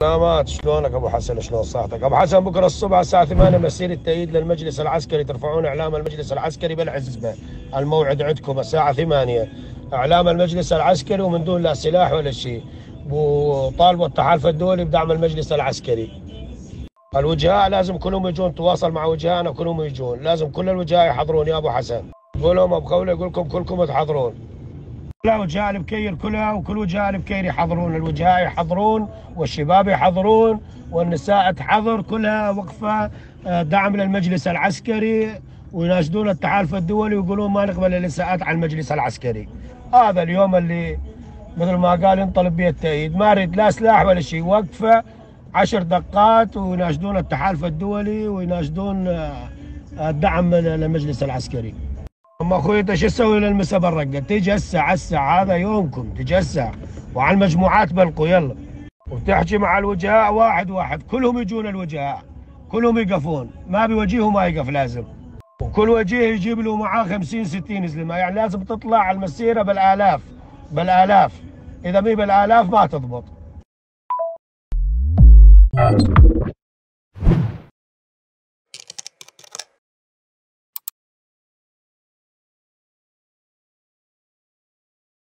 سلامات شلونك أبو حسن؟ شلون صحتك؟ أبو حسن بكرة الصبح الساعة 8 مسير التأييد للمجلس العسكري. ترفعون إعلام المجلس العسكري بالعزبه الموعد عندكم الساعة 8 إعلام المجلس العسكري ومن دون لا سلاح ولا شيء. وطالبوا التحالف الدولي بدعم المجلس العسكري. الوجهاء لازم كلهم يجون تواصل مع وجهائنا كلهم يجون. لازم كل الوجهاء يحضرون. يا أبو حسن قول لهم أبو خولة يقول لكم كلكم تحضرون. كل وجهاء البكير كلها وكل وجهاء البكير يحضرون الوجهاء يحضرون والشباب يحضرون والنساء تحضر كلها وقفة آه، دعم للمجلس العسكري ويناشدون التحالف الدولي ويقولون ما نقبل الاساءات على المجلس العسكري. هذا اليوم اللي مثل ما قال ينطلب به التأييد ما أريد لا سلاح ولا شيء وقفة عشر دقات ويناشدون التحالف الدولي ويناشدون آه، الدعم للمجلس العسكري. اما أخوي أنت شو تسوي للمسا بالرقه تجي هسه هسه هذا يومكم تجي هسه وعلى المجموعات بلقوا يلا. وتحكي مع الوجهاء واحد واحد. كلهم يجون الوجهاء. كلهم يقفون. ما بوجيه ما يقف لازم. وكل وجيه يجيب له معاه 50 60 زلمه يعني لازم تطلع المسيرة بالآلاف. بالآلاف. إذا مي بالآلاف ما تضبط.